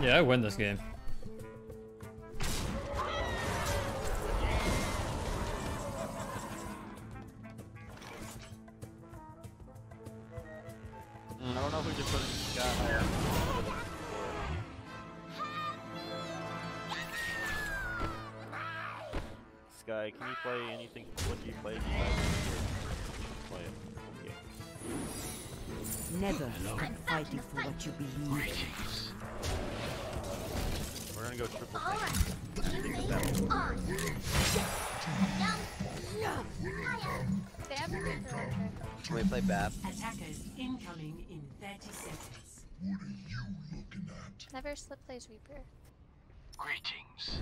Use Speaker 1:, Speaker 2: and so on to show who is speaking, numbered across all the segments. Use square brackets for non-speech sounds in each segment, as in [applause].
Speaker 1: Yeah, I win this game.
Speaker 2: Mm, I don't know if we just put Sky higher. Sky, can you play anything? What do you play? Play it.
Speaker 3: Never stop fighting for what you believe in.
Speaker 2: We're gonna go triple tank.
Speaker 4: They have a Reaper over.
Speaker 5: Can we play BAP?
Speaker 3: Attackers incoming in 30 seconds. What are you looking at?
Speaker 4: Never slip plays Reaper.
Speaker 6: Greetings.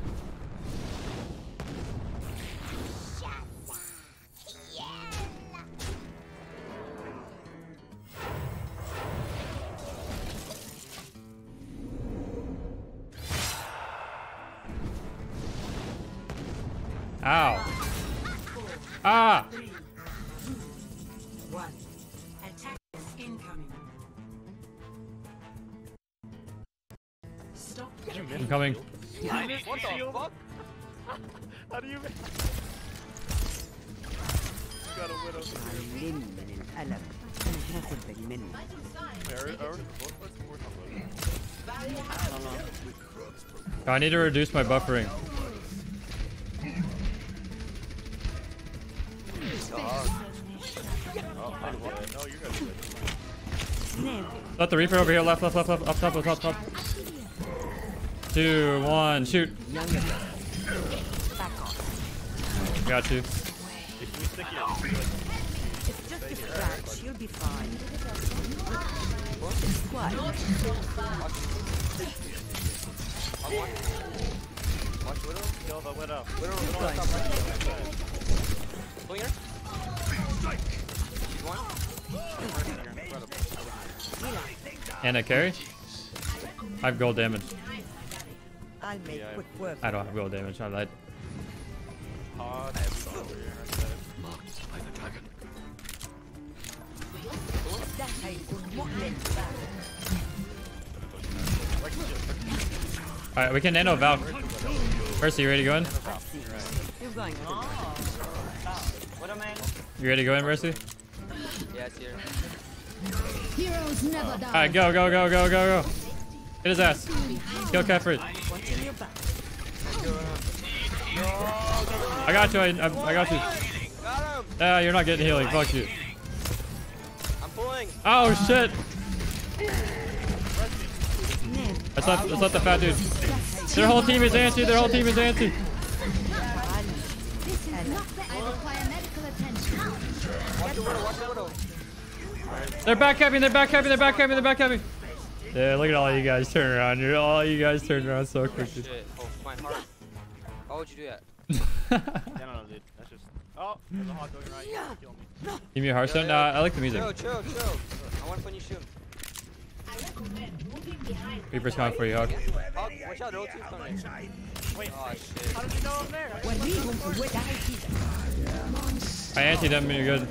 Speaker 1: Ow. Ah!
Speaker 3: Three, two, one. Attackers incoming. Stop.
Speaker 1: I'm coming.
Speaker 2: What the fuck? How do you make Got a widow.
Speaker 3: علم من الألم ناخد بالمنه
Speaker 2: Wait, are, are, what, what's the word on widow?
Speaker 5: I don't know.
Speaker 1: I need to reduce my buffering. Let the Reaper over here, left, left, left, left, up top, up top, top. Two, one, shoot. Got you.
Speaker 3: It's just a scratch. You'll be fine.
Speaker 5: Watch Widow.
Speaker 2: kill the widow.
Speaker 5: Widow, Widow on. Go. She's one.
Speaker 2: You're.
Speaker 1: And a carry? I have gold damage.
Speaker 3: I'll make
Speaker 2: Yeah,
Speaker 3: quick work.
Speaker 1: I don't have gold damage. I lied.
Speaker 2: Hard. over here. right there.
Speaker 6: Marked by the dragon.
Speaker 2: Like.
Speaker 1: Alright, we can nano Valk. Mercy, you ready to go in?
Speaker 3: You're going
Speaker 5: Widow man.
Speaker 1: You ready to go in, Mercy?
Speaker 5: Yeah, it's here.
Speaker 7: Heroes never die.
Speaker 1: Alright, go, go, go, go, go, go. Hit his ass. Kill Kefrid.
Speaker 3: Watching.
Speaker 1: I got you. I, I, I got you.
Speaker 5: Got him.
Speaker 1: Ah, you're not getting healing. Fuck you.
Speaker 5: I'm pulling.
Speaker 1: Oh shit.
Speaker 3: Never.
Speaker 1: Let's let, let's let the fat dude. Their whole team is anti. Their whole team is anti.
Speaker 7: This is not the I require medical attention.
Speaker 5: Watch the Widow. Watch the Widow.
Speaker 1: They're back capping. They're back capping. They're back capping. They're back capping. Yeah, look at all you guys turn around. You're all you guys turn around so quickly.
Speaker 5: Shit. Oh, my heart. Why would you do that? [laughs]
Speaker 2: Yeah, no, no, dude. That's just. Oh, there's a hot dog right here. Kill me.
Speaker 1: Give me a Hearthstone.
Speaker 5: Yeah,
Speaker 1: Nah. I like the music.
Speaker 5: Chill, chill, chill. I want to punish him.
Speaker 1: Reaper's coming for you, Hawk.
Speaker 5: Hog, watch out, the whole team's coming.
Speaker 2: Wait,
Speaker 5: Oh shit.
Speaker 2: how did you know I'm there?
Speaker 3: When we want to
Speaker 1: I anti them. You're good.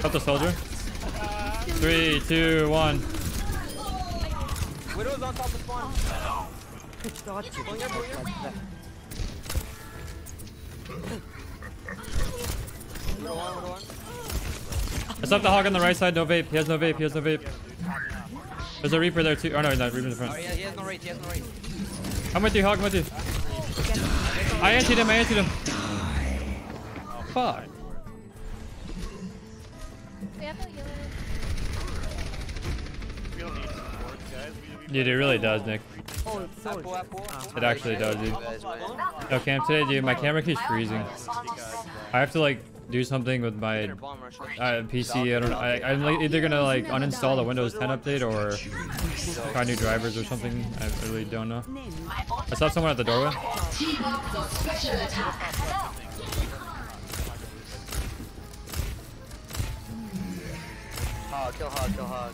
Speaker 3: Heal the
Speaker 1: soldier. Three, two, one.
Speaker 5: Widow's on top of spawn. Up.
Speaker 1: Let's up the hog on the right side. No vape. He has no vape. He has no vape. There's a Reaper there too. Oh no, no, Reaper's in
Speaker 5: Oh
Speaker 1: front.
Speaker 5: yeah, he has no rate, he has no rate.
Speaker 1: I'm with you, Hog. I'm with you. I antied him. I antied him. Fuck.
Speaker 4: We have no healer.
Speaker 2: We don't need support, guys. We, we
Speaker 1: Dude, it really does, Nick.
Speaker 3: hold
Speaker 5: Apple,
Speaker 3: soldier.
Speaker 5: apple.
Speaker 1: It actually does, dude.
Speaker 5: You guys win.
Speaker 1: No cam today, dude. My camera keeps freezing. I have to like do something with my
Speaker 5: Inner bomb rush.
Speaker 1: uh, PC. I don't know. I, I'm like, either gonna like uninstall the Windows 10 update or try new drivers or something. I really don't know. I saw someone at the doorway.
Speaker 5: Hog, kill hog, kill hog.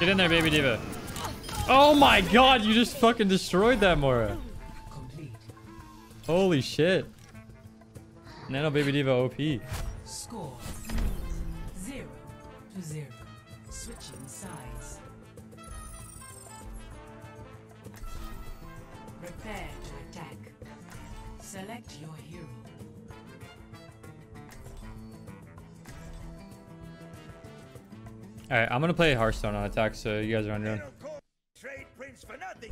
Speaker 3: Get in
Speaker 1: there, baby D.Va. Oh my god, you just fucking destroyed that Moira. Holy shit. Nano baby D.Va OP.
Speaker 8: Score zero to zero. Switching sides. Prepare to attack. Select your hero.
Speaker 1: Alright, I'm gonna play Hearthstone on attack, so you guys are on your own.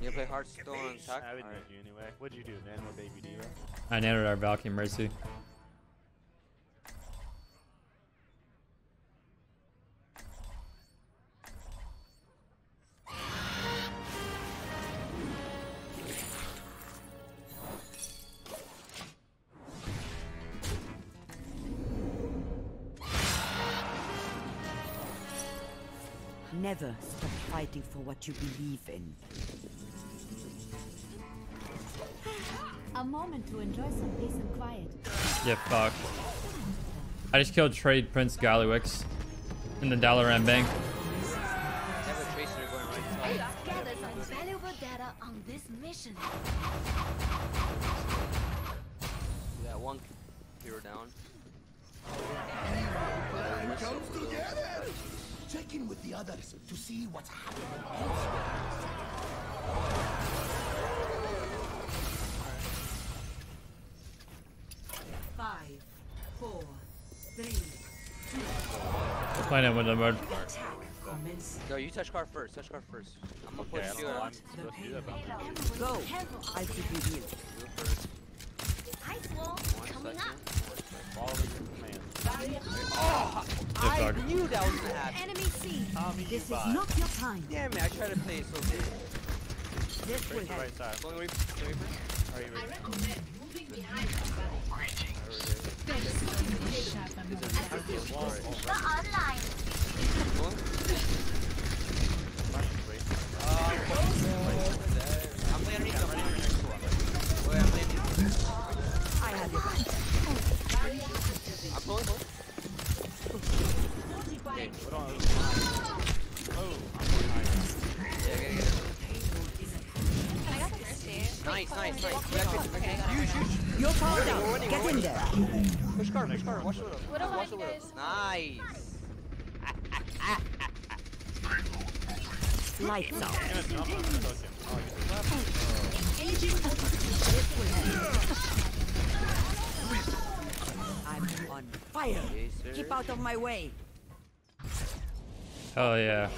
Speaker 5: You play Hearthstone on attack?
Speaker 2: I would
Speaker 5: Alright.
Speaker 2: need you anyway. What'd you do, man? What baby D.Va?
Speaker 1: I nanoed our Valkyrie Mercy.
Speaker 3: Never stop fighting for what you believe in.
Speaker 7: A moment to enjoy some peace and quiet.
Speaker 1: Yeah, fuck. I just killed Trade Prince Gallywix in the Dalaran Bank.
Speaker 6: With the others to see what's happening.
Speaker 8: Five, four, three,
Speaker 1: We're playing it with the mode.
Speaker 8: attack commence.
Speaker 5: Go, you touch car first. Touch car first. I'm gonna push you.
Speaker 2: know I'm
Speaker 5: Do
Speaker 2: supposed to do that, but I'm gonna
Speaker 3: Go. I'll keep you
Speaker 5: first.
Speaker 7: Ice wall coming up.
Speaker 2: It. Follow your command.
Speaker 5: Oh,
Speaker 1: Yeah,
Speaker 5: I
Speaker 1: fuck.
Speaker 5: knew that was gonna happen.
Speaker 7: Enemy C.
Speaker 2: Tommy,
Speaker 3: This is
Speaker 2: bot.
Speaker 3: not your time.
Speaker 5: Damn it, I tried to play it so good.
Speaker 3: This will
Speaker 2: Right,
Speaker 3: help.
Speaker 2: right side.
Speaker 5: Going Reaper. Going Reaper.
Speaker 2: Are you ready?
Speaker 5: Going. Uh, I'm playing underneath. I'm playing underneath. Wait, I'm playing underneath.
Speaker 3: I have your back.
Speaker 5: I'm pulling, pulling. Okay.
Speaker 2: Hold on. Oh, I'm going.
Speaker 5: Yeah, get it, get it.
Speaker 4: I got the mercy.
Speaker 5: Nice, nice, nice. Yeah, Tracer, okay. Huge, huge.
Speaker 3: You're powered
Speaker 5: We're winning,
Speaker 3: Get
Speaker 5: we're
Speaker 3: in there.
Speaker 5: Push car, push car. Watch the
Speaker 4: What
Speaker 5: watch the
Speaker 4: you?
Speaker 5: Nice.
Speaker 3: Lights out.
Speaker 2: Damn it, no, I'm [laughs] not cooking. Oh, I get the left.
Speaker 3: I'm on fire.
Speaker 5: Yes.
Speaker 3: Keep out of my way.
Speaker 1: Oh yeah.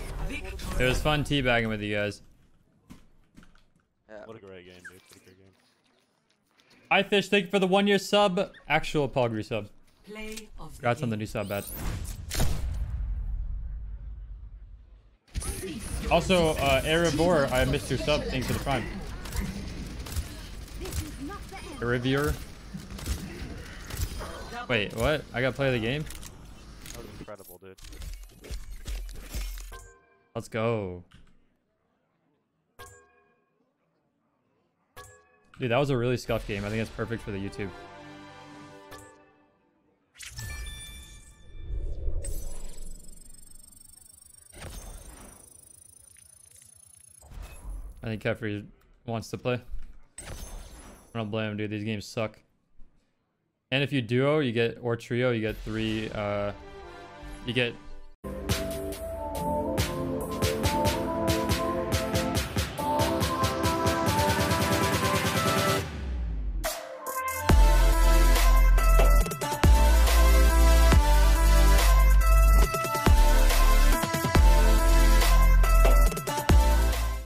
Speaker 1: It was fun teabagging with you guys.
Speaker 5: Yeah.
Speaker 2: What a great game, dude. What a great game.
Speaker 1: Hi Fish, thank you for the one year sub. Actual Pogri sub.
Speaker 8: Play of the
Speaker 1: Congrats on the new sub badge. Also, uh, Erebor, I missed your sub. Thanks for the prime.
Speaker 7: This is not the end.
Speaker 1: Erevier. Wait, what? I gotta play the game?
Speaker 2: That was incredible, dude.
Speaker 1: Let's go. Dude, that was a really scuffed game. I think it's perfect for the YouTube. I think Kefri wants to play. I don't blame him, dude. These games suck. And if you duo, you get or trio, you get three. Uh, you get